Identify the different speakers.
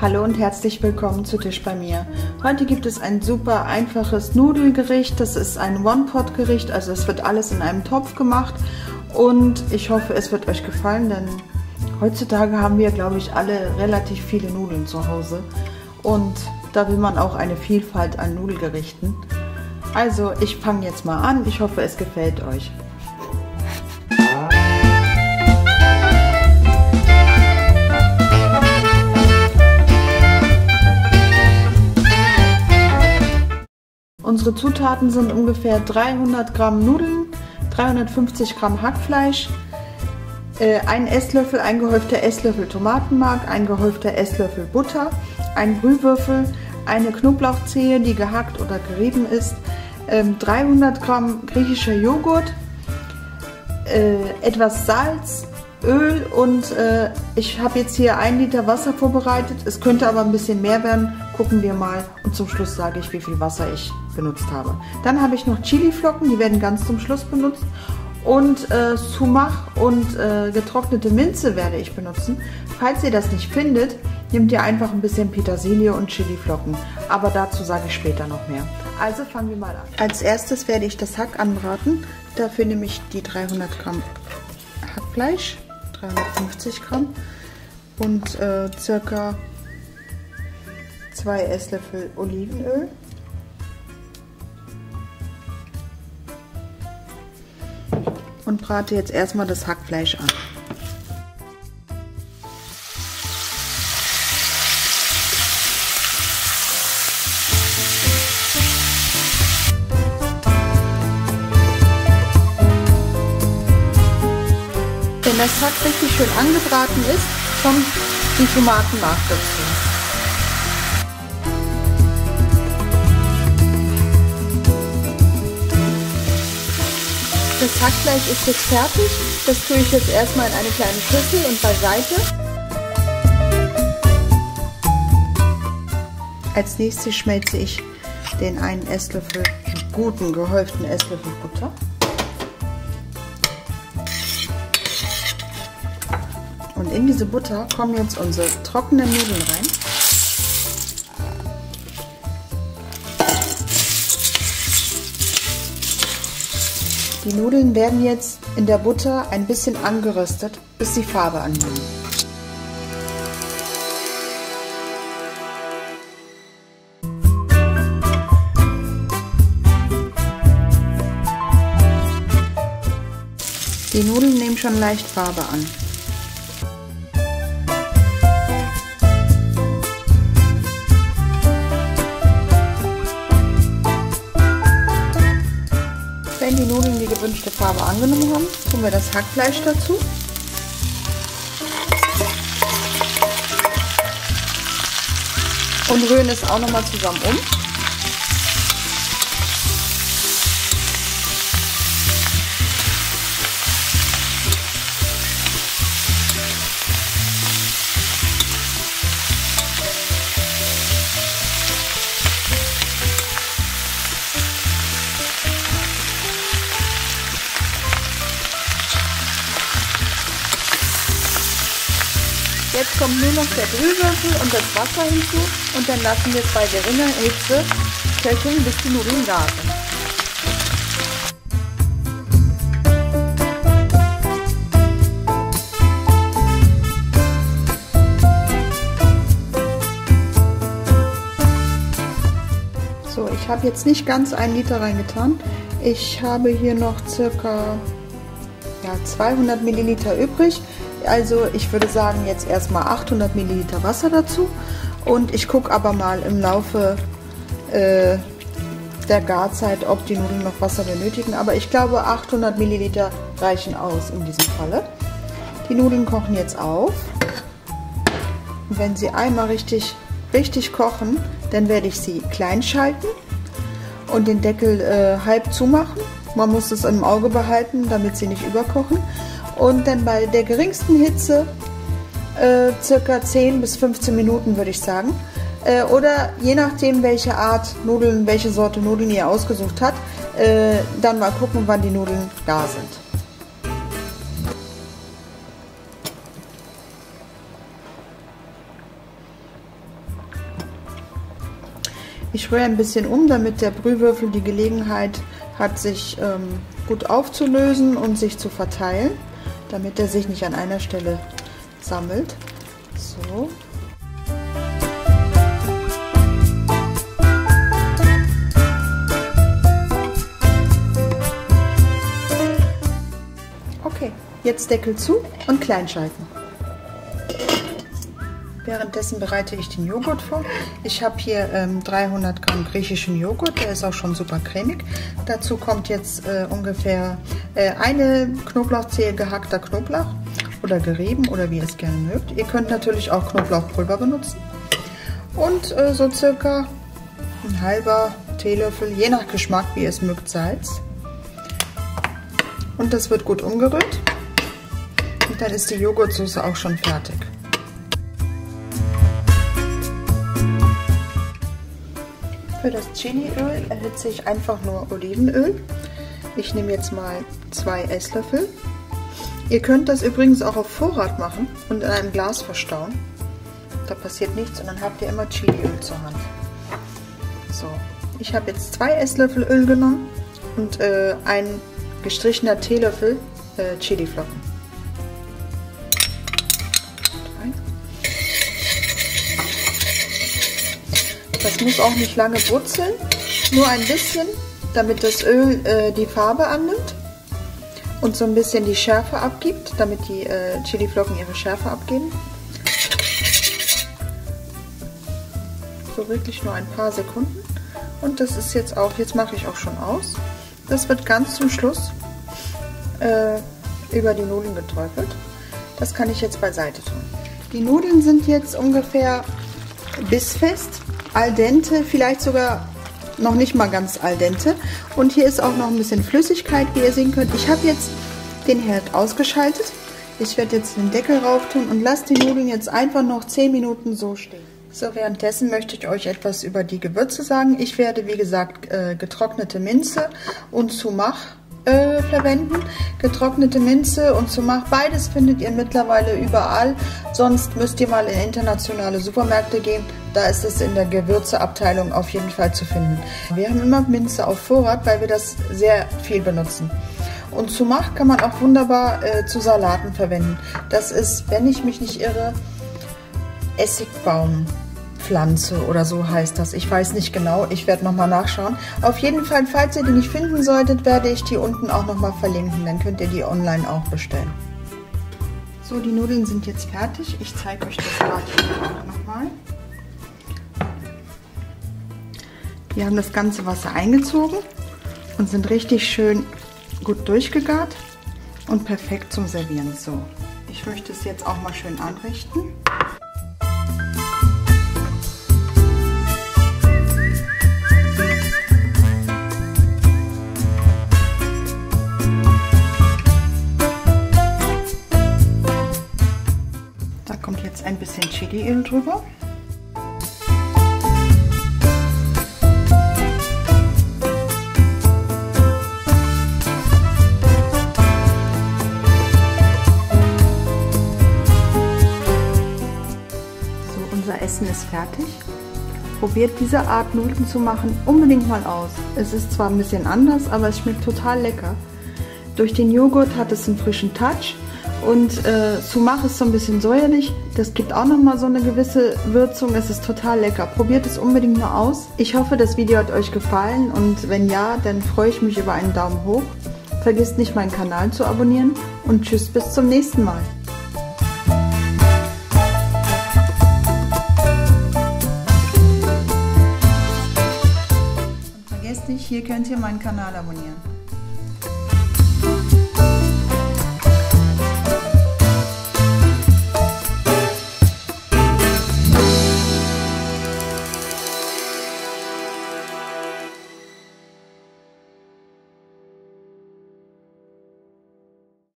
Speaker 1: Hallo und herzlich willkommen zu Tisch bei mir. Heute gibt es ein super einfaches Nudelgericht. Das ist ein One-Pot-Gericht, also es wird alles in einem Topf gemacht. Und ich hoffe, es wird euch gefallen, denn heutzutage haben wir, glaube ich, alle relativ viele Nudeln zu Hause. Und da will man auch eine Vielfalt an Nudelgerichten. Also ich fange jetzt mal an. Ich hoffe, es gefällt euch. Unsere Zutaten sind ungefähr 300 Gramm Nudeln, 350 Gramm Hackfleisch, äh, ein Esslöffel, ein gehäufter Esslöffel Tomatenmark, ein gehäufter Esslöffel Butter, ein Brühwürfel, eine Knoblauchzehe, die gehackt oder gerieben ist, 300 ähm, Gramm griechischer Joghurt, äh, etwas Salz, Öl und äh, ich habe jetzt hier ein Liter Wasser vorbereitet. Es könnte aber ein bisschen mehr werden. Gucken wir mal und zum Schluss sage ich, wie viel Wasser ich benutzt habe. Dann habe ich noch Chiliflocken, die werden ganz zum Schluss benutzt. Und äh, Sumach und äh, getrocknete Minze werde ich benutzen. Falls ihr das nicht findet, nehmt ihr einfach ein bisschen Petersilie und Chiliflocken. Aber dazu sage ich später noch mehr. Also fangen wir mal an. Als erstes werde ich das Hack anbraten. Dafür nehme ich die 300 Gramm Hackfleisch, 350 Gramm und äh, circa 2 Esslöffel Olivenöl. Und brate jetzt erstmal das Hackfleisch an. Hack richtig schön angebraten ist, kommt die Tomatenmark dazu. Das Hackfleisch ist jetzt fertig. Das tue ich jetzt erstmal in eine kleine Schüssel und beiseite. Als nächstes schmelze ich den einen Esslöffel, guten gehäuften Esslöffel Butter. Und in diese Butter kommen jetzt unsere trockenen Nudeln rein. Die Nudeln werden jetzt in der Butter ein bisschen angeröstet, bis sie Farbe annehmen. Die Nudeln nehmen schon leicht Farbe an. Farbe angenommen haben, tun wir das Hackfleisch dazu. Und rühren es auch nochmal zusammen um. Jetzt kommt nur noch der Brühwürfel und das Wasser hinzu und dann lassen wir es bei geringer Hitze köcheln, bis die Nudeln gar sind. So, ich habe jetzt nicht ganz ein Liter reingetan. Ich habe hier noch circa ja, 200 Milliliter übrig. Also ich würde sagen jetzt erstmal 800 Milliliter Wasser dazu und ich gucke aber mal im Laufe äh, der Garzeit, ob die Nudeln noch Wasser benötigen. Aber ich glaube 800 Milliliter reichen aus in diesem Falle. Die Nudeln kochen jetzt auf. Und wenn sie einmal richtig, richtig kochen, dann werde ich sie klein schalten und den Deckel äh, halb zumachen. Man muss es im Auge behalten, damit sie nicht überkochen und dann bei der geringsten Hitze äh, circa 10 bis 15 Minuten würde ich sagen. Äh, oder je nachdem welche Art Nudeln, welche Sorte Nudeln ihr ausgesucht habt, äh, dann mal gucken, wann die Nudeln da sind. Ich rühre ein bisschen um, damit der Brühwürfel die Gelegenheit hat, sich ähm, gut aufzulösen und sich zu verteilen, damit er sich nicht an einer Stelle sammelt. So. Okay, jetzt Deckel zu und kleinschalten. Währenddessen bereite ich den Joghurt vor. Ich habe hier ähm, 300 Gramm griechischen Joghurt, der ist auch schon super cremig. Dazu kommt jetzt äh, ungefähr äh, eine Knoblauchzehe gehackter Knoblauch oder gerieben oder wie ihr es gerne mögt. Ihr könnt natürlich auch Knoblauchpulver benutzen. Und äh, so circa ein halber Teelöffel, je nach Geschmack, wie ihr es mögt, Salz. Und das wird gut umgerührt. Und dann ist die Joghurtsoße auch schon fertig. Für das Chiliöl erhitze ich einfach nur Olivenöl. Ich nehme jetzt mal zwei Esslöffel. Ihr könnt das übrigens auch auf Vorrat machen und in einem Glas verstauen. Da passiert nichts und dann habt ihr immer Chiliöl zur Hand. So, ich habe jetzt zwei Esslöffel Öl genommen und äh, ein gestrichener Teelöffel äh, Chiliflocken. Das muss auch nicht lange brutzeln, nur ein bisschen, damit das Öl äh, die Farbe annimmt und so ein bisschen die Schärfe abgibt, damit die äh, Chiliflocken ihre Schärfe abgeben. So wirklich nur ein paar Sekunden. Und das ist jetzt auch, jetzt mache ich auch schon aus. Das wird ganz zum Schluss äh, über die Nudeln geträufelt. Das kann ich jetzt beiseite tun. Die Nudeln sind jetzt ungefähr bissfest al dente, vielleicht sogar noch nicht mal ganz al dente. Und hier ist auch noch ein bisschen Flüssigkeit, wie ihr sehen könnt. Ich habe jetzt den Herd ausgeschaltet. Ich werde jetzt den Deckel rauf tun und lasse die Nudeln jetzt einfach noch 10 Minuten so stehen. So, währenddessen möchte ich euch etwas über die Gewürze sagen. Ich werde, wie gesagt, äh, getrocknete Minze und Sumach äh, verwenden. Getrocknete Minze und Sumach, beides findet ihr mittlerweile überall. Sonst müsst ihr mal in internationale Supermärkte gehen. Da ist es in der Gewürzeabteilung auf jeden Fall zu finden. Wir haben immer Minze auf Vorrat, weil wir das sehr viel benutzen. Und Sumach kann man auch wunderbar äh, zu Salaten verwenden. Das ist, wenn ich mich nicht irre, Essigbaum. Pflanze oder so heißt das. Ich weiß nicht genau, ich werde nochmal nachschauen. Auf jeden Fall, falls ihr die nicht finden solltet, werde ich die unten auch nochmal verlinken. Dann könnt ihr die online auch bestellen. So, die Nudeln sind jetzt fertig. Ich zeige euch das gerade nochmal. Wir haben das ganze Wasser eingezogen und sind richtig schön gut durchgegart und perfekt zum Servieren. So, ich möchte es jetzt auch mal schön anrichten. Ein bisschen Chiliöl drüber. So, unser Essen ist fertig. Probiert diese Art Nudeln zu machen unbedingt mal aus. Es ist zwar ein bisschen anders, aber es schmeckt total lecker. Durch den Joghurt hat es einen frischen Touch und äh, Sumac ist so ein bisschen säuerlich. Das gibt auch nochmal so eine gewisse Würzung. Es ist total lecker. Probiert es unbedingt mal aus. Ich hoffe, das Video hat euch gefallen und wenn ja, dann freue ich mich über einen Daumen hoch. Vergisst nicht, meinen Kanal zu abonnieren und tschüss, bis zum nächsten Mal. Und vergesst nicht, hier könnt ihr meinen Kanal abonnieren.